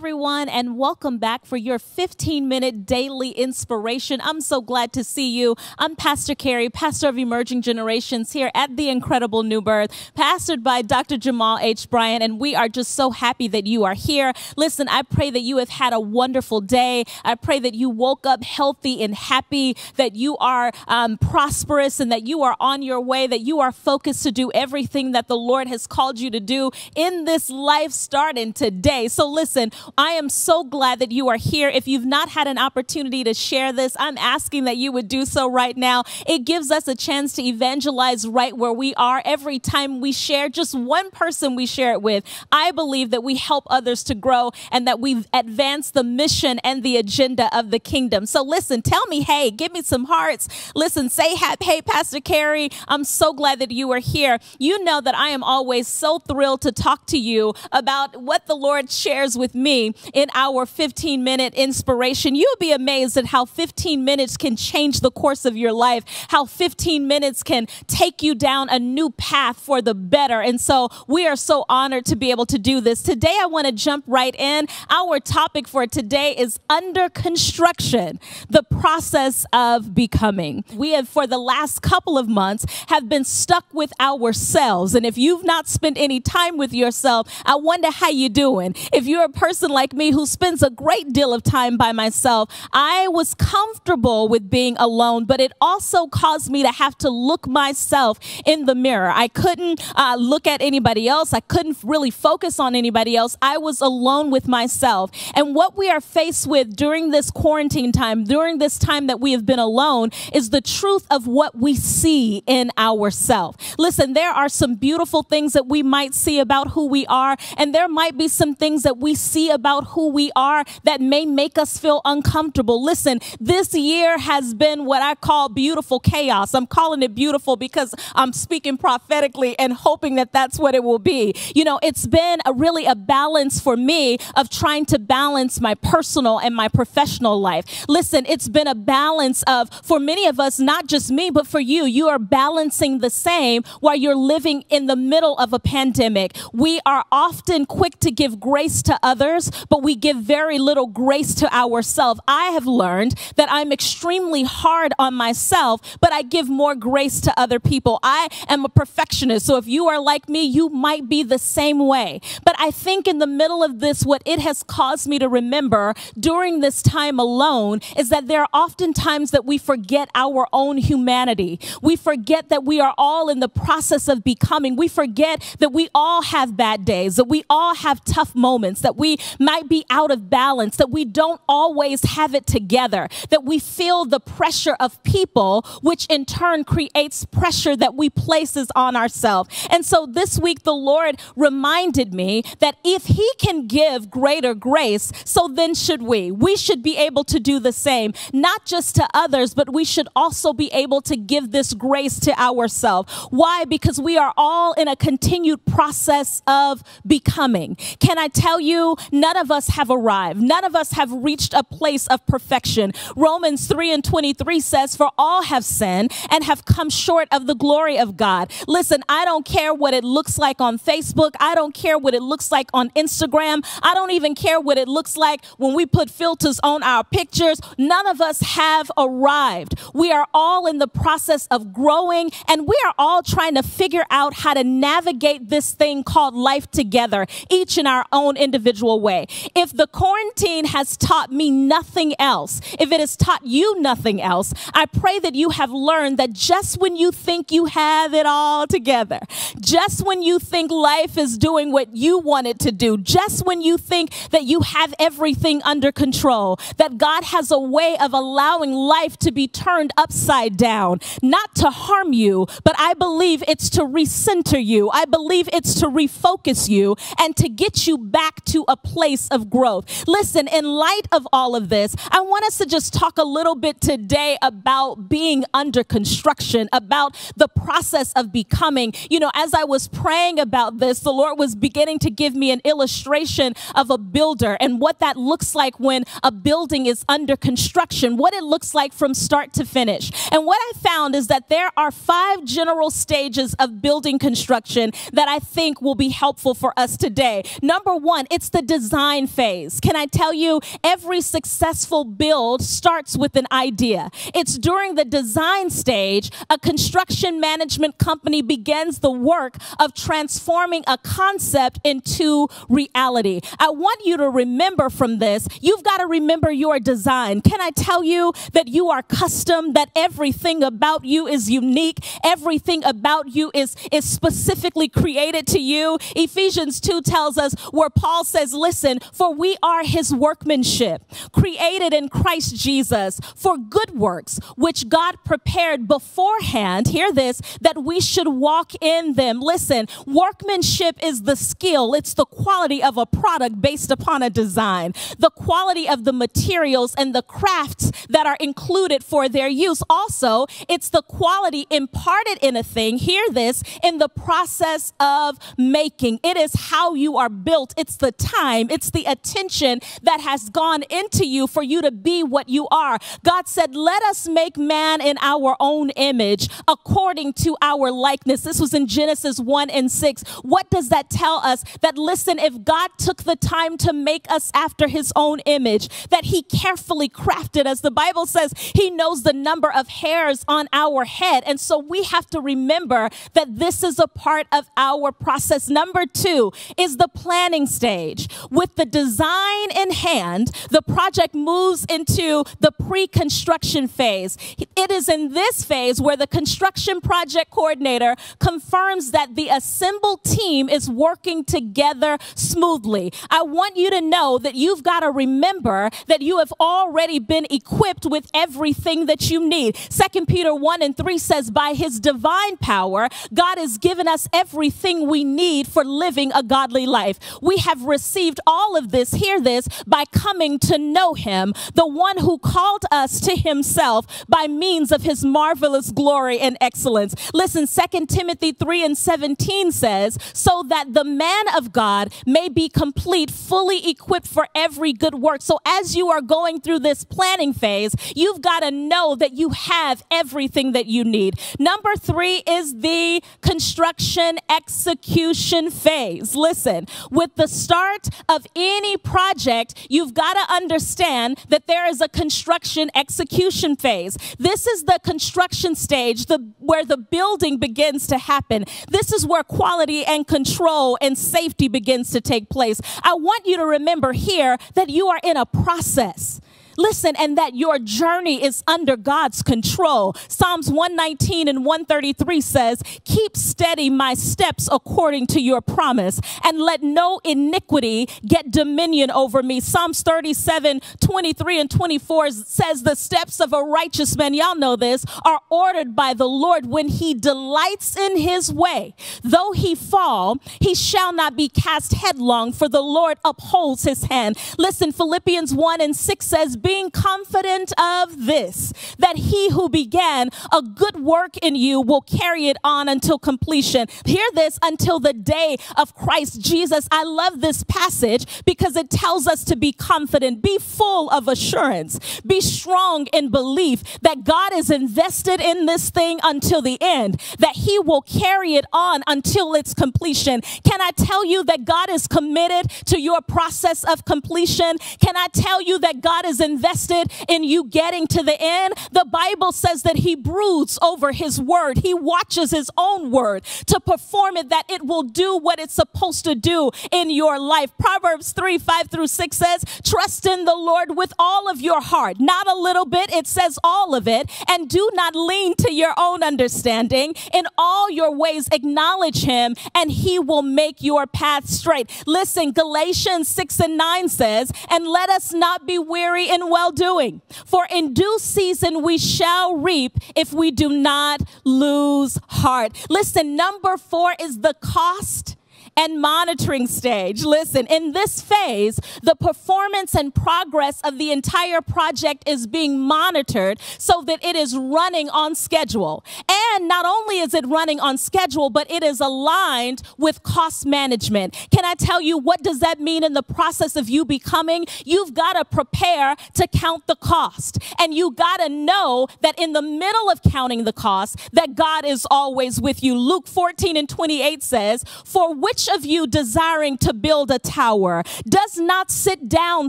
everyone, and welcome back for your 15 minute daily inspiration. I'm so glad to see you. I'm Pastor Karri, pastor of Emerging Generations here at the Incredible New Birth, pastored by Dr. Jamal H. Bryant, and we are just so happy that you are here. Listen, I pray that you have had a wonderful day. I pray that you woke up healthy and happy, that you are um, prosperous, and that you are on your way, that you are focused to do everything that the Lord has called you to do in this life starting today. So, listen, I am so glad that you are here. If you've not had an opportunity to share this, I'm asking that you would do so right now. It gives us a chance to evangelize right where we are. Every time we share, just one person we share it with, I believe that we help others to grow and that we advance the mission and the agenda of the kingdom. So listen, tell me, hey, give me some hearts. Listen, say, hey, Pastor Karri, I'm so glad that you are here. You know that I am always so thrilled to talk to you about what the Lord shares with me in our 15 minute inspiration. You'll be amazed at how 15 minutes can change the course of your life, how 15 minutes can take you down a new path for the better. And so we are so honored to be able to do this. Today, I want to jump right in. Our topic for today is under construction, the process of becoming. We have, for the last couple of months, have been stuck with ourselves. And if you've not spent any time with yourself, I wonder how you're doing. If you're a person like me who spends a great deal of time by myself, I was comfortable with being alone, but it also caused me to have to look myself in the mirror. I couldn't uh, look at anybody else. I couldn't really focus on anybody else. I was alone with myself. And what we are faced with during this quarantine time, during this time that we have been alone, is the truth of what we see in ourselves. Listen, there are some beautiful things that we might see about who we are, and there might be some things that we see about who we are that may make us feel uncomfortable. Listen, this year has been what I call beautiful chaos. I'm calling it beautiful because I'm speaking prophetically and hoping that that's what it will be. You know, it's been a really a balance for me of trying to balance my personal and my professional life. Listen, it's been a balance of, for many of us, not just me, but for you, you are balancing the same while you're living in the middle of a pandemic. We are often quick to give grace to to but we give very little grace to ourselves. I have learned that I'm extremely hard on myself, but I give more grace to other people. I am a perfectionist. So if you are like me, you might be the same way. But I think in the middle of this, what it has caused me to remember during this time alone is that there are often times that we forget our own humanity. We forget that we are all in the process of becoming. We forget that we all have bad days, that we all have tough moments that we might be out of balance, that we don't always have it together, that we feel the pressure of people, which in turn creates pressure that we places on ourselves. And so this week, the Lord reminded me that if He can give greater grace, so then should we. We should be able to do the same, not just to others, but we should also be able to give this grace to ourselves. Why? Because we are all in a continued process of becoming. Can I tell you? None of us have arrived. None of us have reached a place of perfection. Romans 3 and 23 says, For all have sinned and have come short of the glory of God. Listen, I don't care what it looks like on Facebook. I don't care what it looks like on Instagram. I don't even care what it looks like when we put filters on our pictures. None of us have arrived. We are all in the process of growing and we are all trying to figure out how to navigate this thing called life together, each in our own individual individual way. If the quarantine has taught me nothing else, if it has taught you nothing else, I pray that you have learned that just when you think you have it all together, just when you think life is doing what you want it to do, just when you think that you have everything under control, that God has a way of allowing life to be turned upside down, not to harm you, but I believe it's to recenter you. I believe it's to refocus you and to get you back to a place of growth. Listen, in light of all of this, I want us to just talk a little bit today about being under construction, about the process of becoming. You know, as I was praying about this, the Lord was beginning to give me an illustration of a builder and what that looks like when a building is under construction, what it looks like from start to finish. And what I found is that there are five general stages of building construction that I think will be helpful for us today. Number one, it's the design phase. Can I tell you, every successful build starts with an idea. It's during the design stage, a construction management company begins the work of transforming a concept into reality. I want you to remember from this, you've got to remember your design. Can I tell you that you are custom, that everything about you is unique, everything about you is, is specifically created to you? Ephesians 2 tells us where Paul says, Listen, for we are his workmanship, created in Christ Jesus for good works, which God prepared beforehand. Hear this, that we should walk in them. Listen, workmanship is the skill, it's the quality of a product based upon a design, the quality of the materials and the crafts that are included for their use. Also, it's the quality imparted in a thing. Hear this in the process of making. It is how you are built. It's the time. It's the attention that has gone into you for you to be what you are. God said, let us make man in our own image according to our likeness. This was in Genesis 1 and 6. What does that tell us? That listen, if God took the time to make us after his own image, that he carefully crafted us. The Bible says he knows the number of hairs on our head. And so we have to remember that this is a part of our process. Number two is the planning stage. With the design in hand, the project moves into the pre construction phase. It is in this phase where the construction project coordinator confirms that the assembled team is working together smoothly. I want you to know that you've got to remember that you have already been equipped with everything that you need. Second Peter 1 and 3 says, By his divine power, God has given us everything we need for living a godly life. We have received all of this, hear this, by coming to know him, the one who called us to himself by means of his marvelous glory and excellence. Listen, Second Timothy 3 and 17 says, So that the man of God may be complete, fully equipped for every good work. So as you are going through this planning phase, you've got to know that you have everything that you need. Number three is the construction execution phase. Listen, with the start of any project, you've got to understand that there is a construction execution phase. This is the construction stage, the, where the building begins to happen. This is where quality and control and safety begins to take place. I want you to remember here that you are in a process. Listen, and that your journey is under God's control. Psalms 119 and 133 says, Keep steady my steps according to your promise, and let no iniquity get dominion over me. Psalms 37, 23 and 24 says, The steps of a righteous man, y'all know this, are ordered by the Lord when he delights in his way. Though he fall, he shall not be cast headlong, for the Lord upholds his hand. Listen, Philippians 1 and 6 says, being confident of this, that he who began a good work in you will carry it on until completion. Hear this until the day of Christ Jesus. I love this passage because it tells us to be confident, be full of assurance, be strong in belief that God is invested in this thing until the end, that he will carry it on until its completion. Can I tell you that God is committed to your process of completion? Can I tell you that God is invested invested in you getting to the end. The Bible says that he broods over his word. He watches his own word to perform it, that it will do what it's supposed to do in your life. Proverbs 3 5 through 6 says, Trust in the Lord with all of your heart, not a little bit, it says all of it, and do not lean to your own understanding. In all your ways, acknowledge him, and he will make your path straight. Listen, Galatians 6 and 9 says, And let us not be weary in well doing. For in due season we shall reap if we do not lose heart. Listen, number four is the cost and monitoring stage. Listen, in this phase, the performance and progress of the entire project is being monitored so that it is running on schedule. And not only is it running on schedule, but it is aligned with cost management. Can I tell you what does that mean in the process of you becoming? You've got to prepare to count the cost. And you got to know that in the middle of counting the cost, that God is always with you. Luke 14 and 28 says, For which Which of you desiring to build a tower does not sit down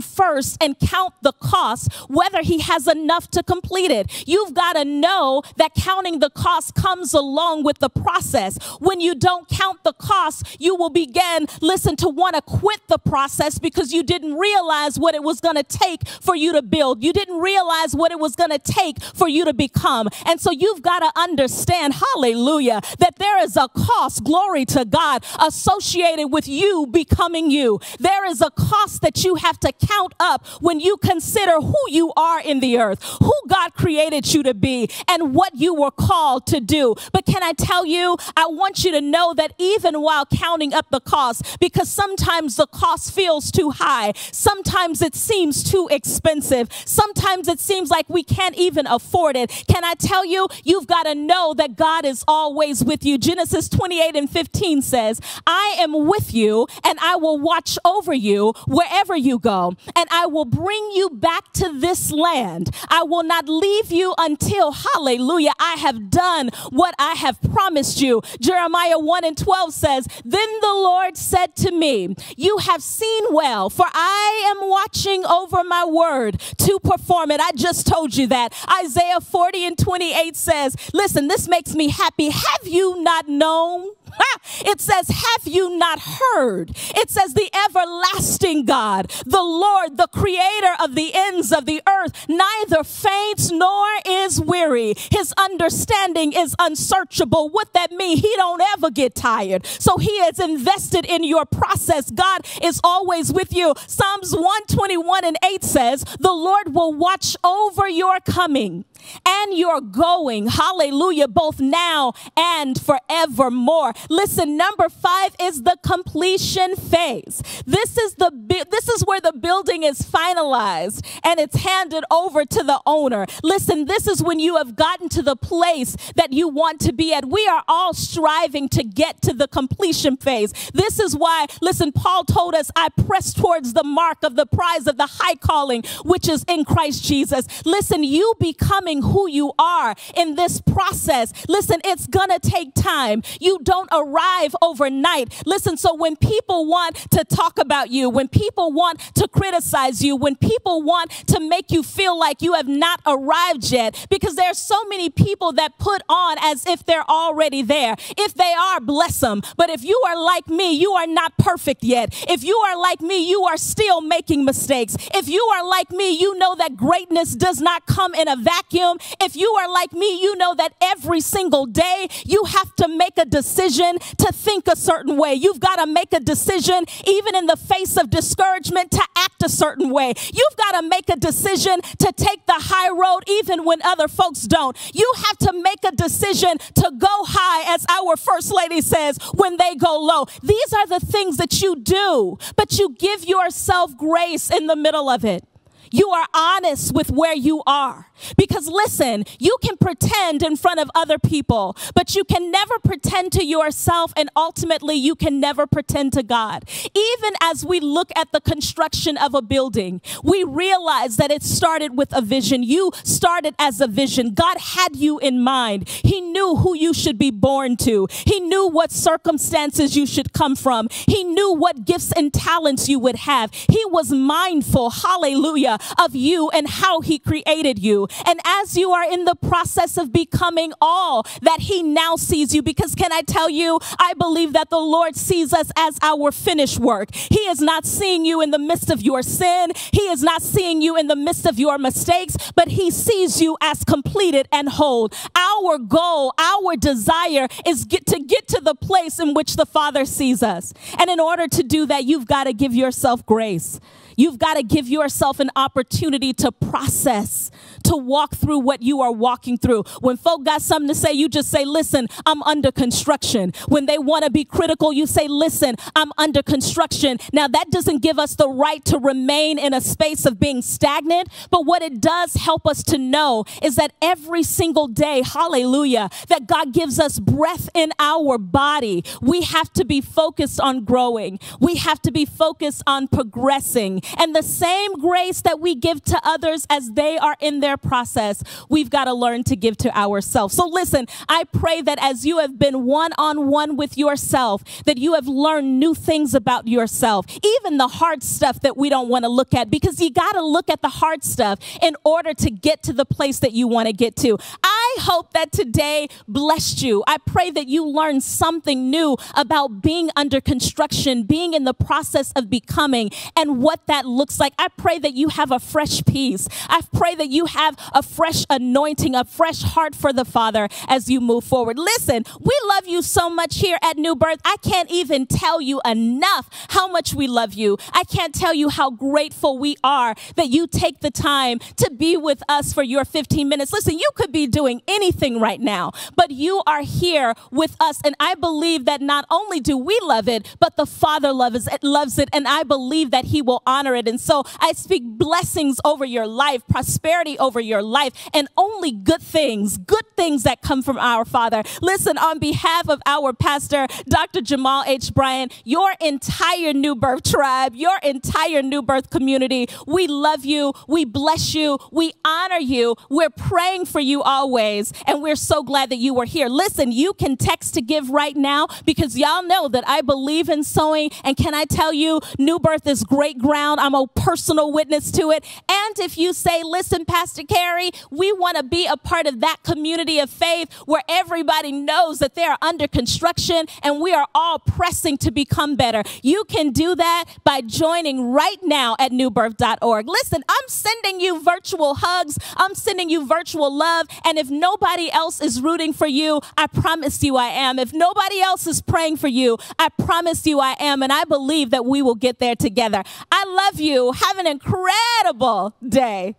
first and count the cost, whether he has enough to complete it? You've got to know that counting the cost comes along with the process. When you don't count the cost, you will begin, listen, to want to quit the process because you didn't realize what it was going to take for you to build. You didn't realize what it was going to take for you to become. And so you've got to understand, hallelujah, that there is a cost, glory to God, associated with you becoming you. There is a cost that you have to count up when you consider who you are in the earth, who God created you to be, and what you were called to do. But can I tell you, I want you to know that even while counting up the cost, because sometimes the cost feels too high, sometimes it seems too expensive, sometimes it seems like we can't even afford it. Can I tell you, you've got to know that God is always with you. Genesis 28 and 15 says, I am with you and I will watch over you wherever you go, and I will bring you back to this land. I will not leave you until, hallelujah, I have done what I have promised you. Jeremiah 1 and 12 says, Then the Lord said to me, You have seen well, for I am watching over my word to perform it. I just told you that. Isaiah 40 and 28 says, Listen, this makes me happy. Have you not known? It says, Have you not heard? It says, The everlasting God, the Lord, the creator of the ends of the earth, neither faints nor is weary. His understanding is unsearchable. What that mean? He don't ever get tired. So he is invested in your process. God is always with you. Psalms 121 and 8 says, The Lord will watch over your coming and you're going. Hallelujah, both now and forevermore. Listen, number 5 is the completion phase. This is the this is where the building is finalized and it's handed over to the owner. Listen, this is when you have gotten to the place that you want to be at. We are all striving to get to the completion phase. This is why, listen, Paul told us, I press towards the mark of the prize of the high calling, which is in Christ Jesus. Listen, you becoming who you are in this process, listen, it's gonna take time. You don't arrive overnight. Listen, so when people want to talk about you, when people want to criticize you, when people want to make you feel like you have not arrived yet, because there are so many people that put on as if they're already there. If they are, bless them. But if you are like me, you are not perfect yet. If you are like me, you are still making mistakes. If you are like me, you know that greatness does not come in a vacuum. If you are like me, you know that every single day you have to make a decision to think a certain way. You've got to make a decision, even in the face of discouragement, to act a certain way. You've got to make a decision to take the high road, even when other folks don't. You have to make a decision to go high, as our First Lady says, when they go low. These are the things that you do, but you give yourself grace in the middle of it. You are honest with where you are. Because listen, you can pretend in front of other people, but you can never pretend to yourself, and ultimately, you can never pretend to God. Even as we look at the construction of a building, we realize that it started with a vision. You started as a vision. God had you in mind. He knew who you should be born to, He knew what circumstances you should come from, He knew what gifts and talents you would have. He was mindful, hallelujah, of you and how He created you. And as you are in the process of becoming all that He now sees you, because can I tell you, I believe that the Lord sees us as our finished work. He is not seeing you in the midst of your sin, He is not seeing you in the midst of your mistakes, but He sees you as completed and whole. Our goal, our desire is get to get to the place in which the Father sees us. And in order to do that, you've got to give yourself grace. You've got to give yourself an opportunity to process, to walk through what you are walking through. When folk got something to say, you just say, listen, I'm under construction. When they want to be critical, you say, listen, I'm under construction. Now, that doesn't give us the right to remain in a space of being stagnant, but what it does help us to know is that every single day, hallelujah, that God gives us breath in our body, we have to be focused on growing. We have to be focused on progressing. And the same grace that we give to others as they are in their their process, we've got to learn to give to ourselves. So listen, I pray that as you have been one on one with yourself, that you have learned new things about yourself, even the hard stuff that we don't want to look at, because you got to look at the hard stuff in order to get to the place that you want to get to. I hope that today blessed you. I pray that you learned something new about being under construction, being in the process of becoming, and what that looks like. I pray that you have a fresh peace. I pray that you have a fresh anointing, a fresh heart for the Father as you move forward. Listen, we love you so much here at New Birth. I can't even tell you enough how much we love you. I can't tell you how grateful we are that you take the time to be with us for your 15 minutes. Listen, you could be doing anything right now, but you are here with us. And I believe that not only do we love it, but the Father loves it, loves it. And I believe that He will honor it. And so I speak blessings over your life, prosperity over your life, and only good things, good things that come from our Father. Listen, on behalf of our pastor, Dr. Jamal H. Bryant, your entire New Birth tribe, your entire New Birth community, we love you. We bless you. We honor you. We're praying for you always. And we're so glad that you were here. Listen, you can text to give right now because y'all know that I believe in sowing. And can I tell you, New Birth is great ground. I'm a personal witness to it. And if you say, listen, Pastor we want to be a part of that community of faith where everybody knows that they are under construction and we are all pressing to become better. You can do that by joining right now at newbirth.org. Listen, I'm sending you virtual hugs. I'm sending you virtual love. And if nobody else is rooting for you, I promise you I am. If nobody else is praying for you, I promise you I am. And I believe that we will get there together. I love you. Have an incredible day.